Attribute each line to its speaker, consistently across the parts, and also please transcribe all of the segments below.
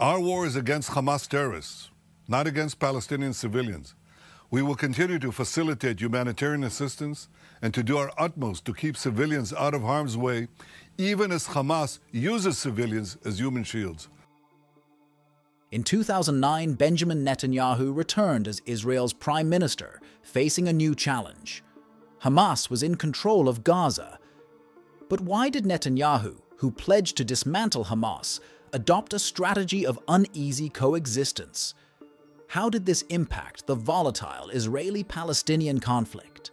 Speaker 1: Our war is against Hamas terrorists, not against Palestinian civilians. We will continue to facilitate humanitarian assistance and to do our utmost to keep civilians out of harm's way, even as Hamas uses civilians as human shields.
Speaker 2: In 2009, Benjamin Netanyahu returned as Israel's prime minister, facing a new challenge. Hamas was in control of Gaza. But why did Netanyahu, who pledged to dismantle Hamas, adopt a strategy of uneasy coexistence? How did this impact the volatile Israeli-Palestinian conflict?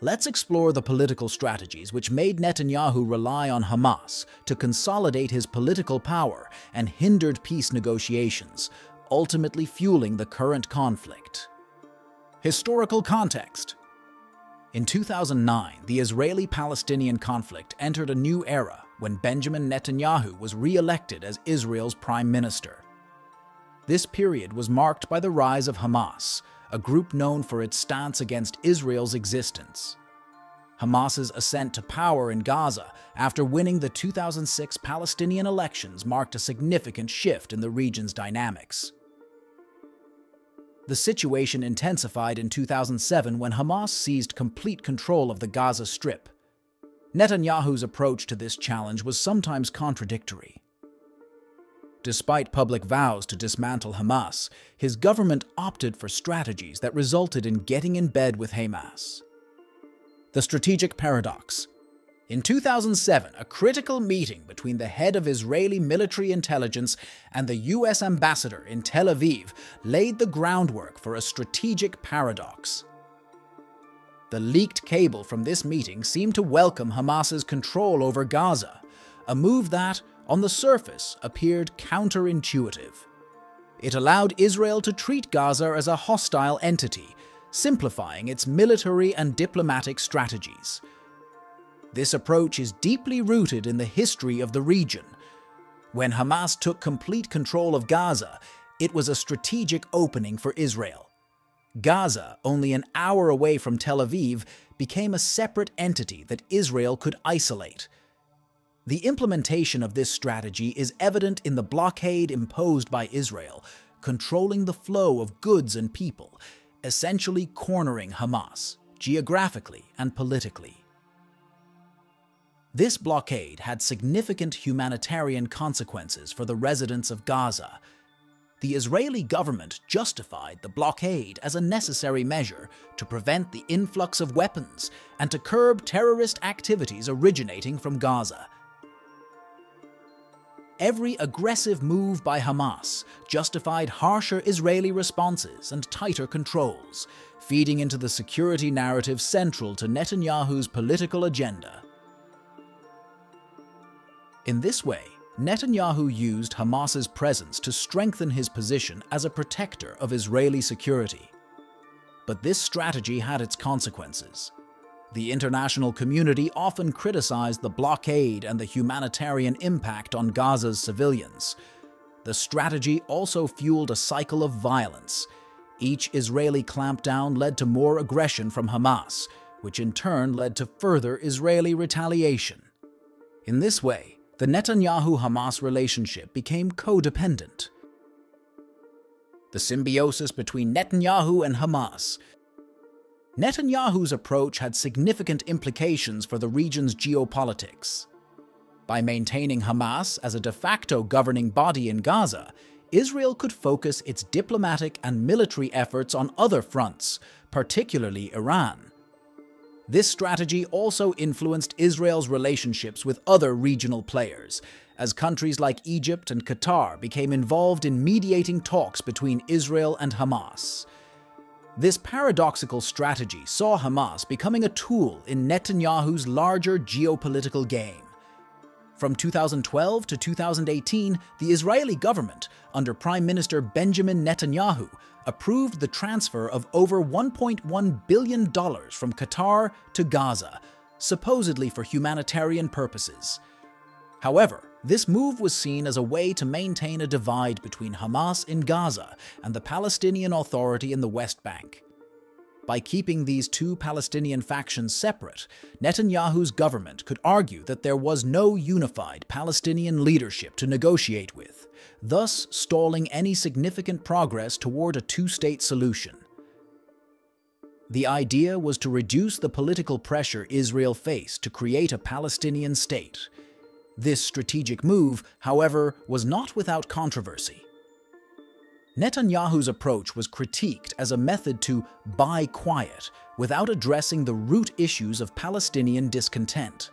Speaker 2: Let's explore the political strategies which made Netanyahu rely on Hamas to consolidate his political power and hindered peace negotiations, ultimately fueling the current conflict. Historical context In 2009, the Israeli-Palestinian conflict entered a new era when Benjamin Netanyahu was re-elected as Israel's prime minister. This period was marked by the rise of Hamas, a group known for its stance against Israel's existence. Hamas's ascent to power in Gaza after winning the 2006 Palestinian elections marked a significant shift in the region's dynamics. The situation intensified in 2007 when Hamas seized complete control of the Gaza Strip. Netanyahu's approach to this challenge was sometimes contradictory. Despite public vows to dismantle Hamas, his government opted for strategies that resulted in getting in bed with Hamas. The strategic paradox. In 2007, a critical meeting between the head of Israeli military intelligence and the US ambassador in Tel Aviv laid the groundwork for a strategic paradox. The leaked cable from this meeting seemed to welcome Hamas's control over Gaza, a move that, on the surface, appeared counterintuitive. It allowed Israel to treat Gaza as a hostile entity, simplifying its military and diplomatic strategies. This approach is deeply rooted in the history of the region. When Hamas took complete control of Gaza, it was a strategic opening for Israel. Gaza, only an hour away from Tel Aviv, became a separate entity that Israel could isolate. The implementation of this strategy is evident in the blockade imposed by Israel, controlling the flow of goods and people, essentially cornering Hamas, geographically and politically. This blockade had significant humanitarian consequences for the residents of Gaza. The Israeli government justified the blockade as a necessary measure to prevent the influx of weapons and to curb terrorist activities originating from Gaza every aggressive move by Hamas justified harsher Israeli responses and tighter controls, feeding into the security narrative central to Netanyahu's political agenda. In this way, Netanyahu used Hamas's presence to strengthen his position as a protector of Israeli security. But this strategy had its consequences. The international community often criticized the blockade and the humanitarian impact on Gaza's civilians. The strategy also fueled a cycle of violence. Each Israeli clampdown led to more aggression from Hamas, which in turn led to further Israeli retaliation. In this way, the Netanyahu-Hamas relationship became codependent. The symbiosis between Netanyahu and Hamas Netanyahu's approach had significant implications for the region's geopolitics. By maintaining Hamas as a de facto governing body in Gaza, Israel could focus its diplomatic and military efforts on other fronts, particularly Iran. This strategy also influenced Israel's relationships with other regional players, as countries like Egypt and Qatar became involved in mediating talks between Israel and Hamas. This paradoxical strategy saw Hamas becoming a tool in Netanyahu's larger geopolitical game. From 2012 to 2018, the Israeli government, under Prime Minister Benjamin Netanyahu, approved the transfer of over $1.1 billion from Qatar to Gaza, supposedly for humanitarian purposes. However, this move was seen as a way to maintain a divide between Hamas in Gaza and the Palestinian Authority in the West Bank. By keeping these two Palestinian factions separate, Netanyahu's government could argue that there was no unified Palestinian leadership to negotiate with, thus stalling any significant progress toward a two-state solution. The idea was to reduce the political pressure Israel faced to create a Palestinian state. This strategic move, however, was not without controversy. Netanyahu's approach was critiqued as a method to buy quiet without addressing the root issues of Palestinian discontent.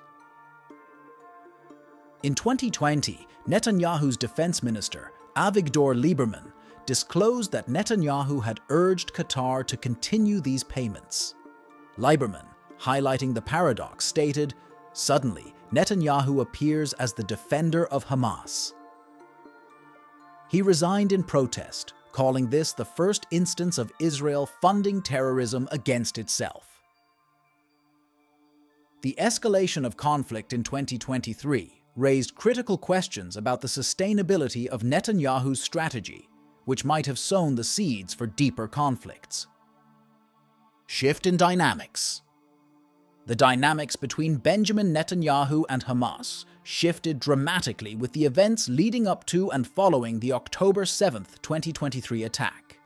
Speaker 2: In 2020, Netanyahu's defense minister, Avigdor Lieberman, disclosed that Netanyahu had urged Qatar to continue these payments. Lieberman, highlighting the paradox, stated, Suddenly, Netanyahu appears as the defender of Hamas. He resigned in protest, calling this the first instance of Israel funding terrorism against itself. The escalation of conflict in 2023 raised critical questions about the sustainability of Netanyahu's strategy, which might have sown the seeds for deeper conflicts. Shift in dynamics. The dynamics between Benjamin Netanyahu and Hamas shifted dramatically with the events leading up to and following the October 7, 2023 attack.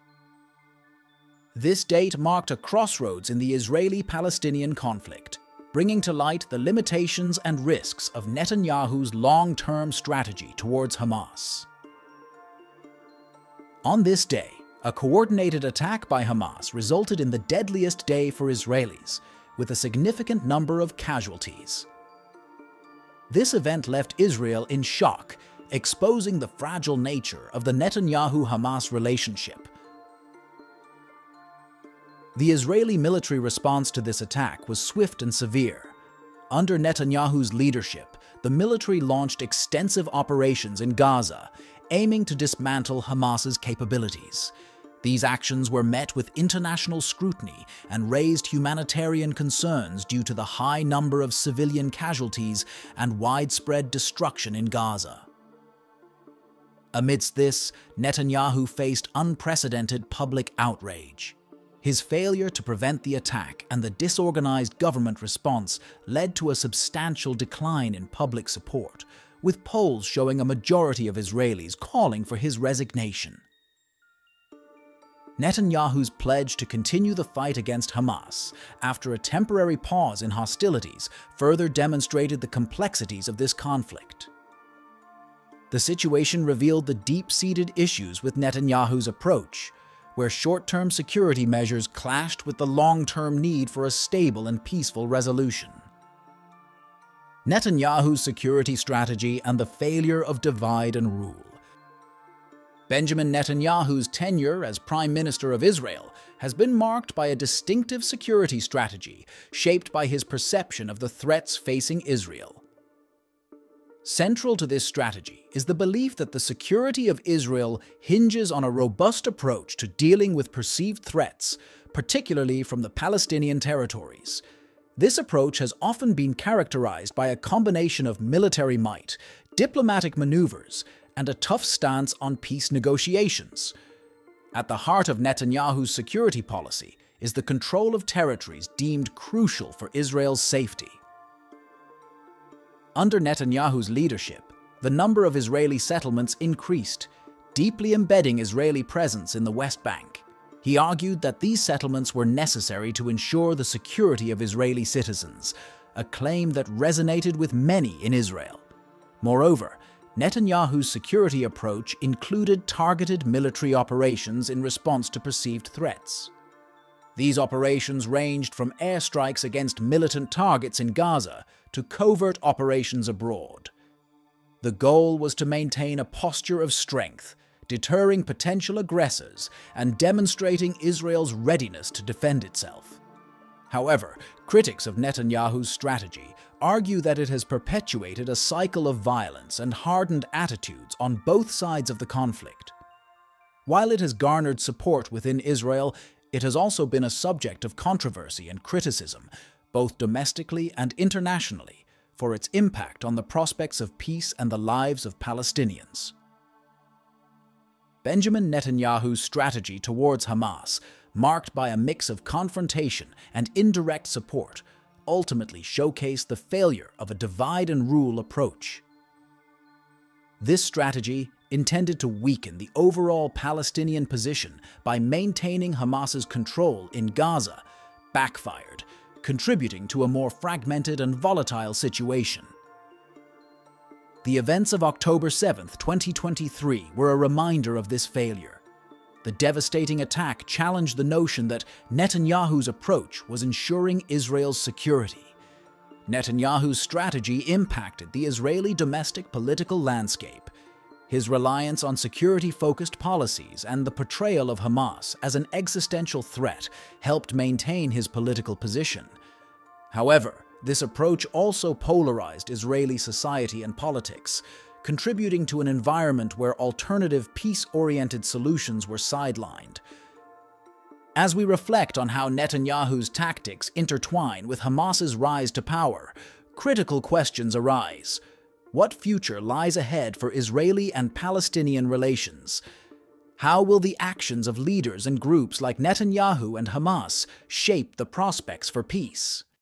Speaker 2: This date marked a crossroads in the Israeli-Palestinian conflict, bringing to light the limitations and risks of Netanyahu's long-term strategy towards Hamas. On this day, a coordinated attack by Hamas resulted in the deadliest day for Israelis, with a significant number of casualties. This event left Israel in shock, exposing the fragile nature of the Netanyahu-Hamas relationship. The Israeli military response to this attack was swift and severe. Under Netanyahu's leadership, the military launched extensive operations in Gaza, aiming to dismantle Hamas's capabilities. These actions were met with international scrutiny and raised humanitarian concerns due to the high number of civilian casualties and widespread destruction in Gaza. Amidst this, Netanyahu faced unprecedented public outrage. His failure to prevent the attack and the disorganized government response led to a substantial decline in public support, with polls showing a majority of Israelis calling for his resignation. Netanyahu's pledge to continue the fight against Hamas after a temporary pause in hostilities further demonstrated the complexities of this conflict. The situation revealed the deep-seated issues with Netanyahu's approach, where short-term security measures clashed with the long-term need for a stable and peaceful resolution. Netanyahu's security strategy and the failure of divide and rule. Benjamin Netanyahu's tenure as Prime Minister of Israel has been marked by a distinctive security strategy shaped by his perception of the threats facing Israel. Central to this strategy is the belief that the security of Israel hinges on a robust approach to dealing with perceived threats, particularly from the Palestinian territories. This approach has often been characterized by a combination of military might, diplomatic maneuvers, and a tough stance on peace negotiations. At the heart of Netanyahu's security policy is the control of territories deemed crucial for Israel's safety. Under Netanyahu's leadership, the number of Israeli settlements increased, deeply embedding Israeli presence in the West Bank. He argued that these settlements were necessary to ensure the security of Israeli citizens, a claim that resonated with many in Israel. Moreover, Netanyahu's security approach included targeted military operations in response to perceived threats. These operations ranged from airstrikes against militant targets in Gaza to covert operations abroad. The goal was to maintain a posture of strength, deterring potential aggressors and demonstrating Israel's readiness to defend itself. However, critics of Netanyahu's strategy argue that it has perpetuated a cycle of violence and hardened attitudes on both sides of the conflict. While it has garnered support within Israel, it has also been a subject of controversy and criticism, both domestically and internationally, for its impact on the prospects of peace and the lives of Palestinians. Benjamin Netanyahu's strategy towards Hamas marked by a mix of confrontation and indirect support, ultimately showcased the failure of a divide and rule approach. This strategy, intended to weaken the overall Palestinian position by maintaining Hamas's control in Gaza, backfired, contributing to a more fragmented and volatile situation. The events of October 7, 2023 were a reminder of this failure. The devastating attack challenged the notion that Netanyahu's approach was ensuring Israel's security. Netanyahu's strategy impacted the Israeli domestic political landscape. His reliance on security-focused policies and the portrayal of Hamas as an existential threat helped maintain his political position. However, this approach also polarized Israeli society and politics, contributing to an environment where alternative peace-oriented solutions were sidelined. As we reflect on how Netanyahu's tactics intertwine with Hamas's rise to power, critical questions arise. What future lies ahead for Israeli and Palestinian relations? How will the actions of leaders and groups like Netanyahu and Hamas shape the prospects for peace?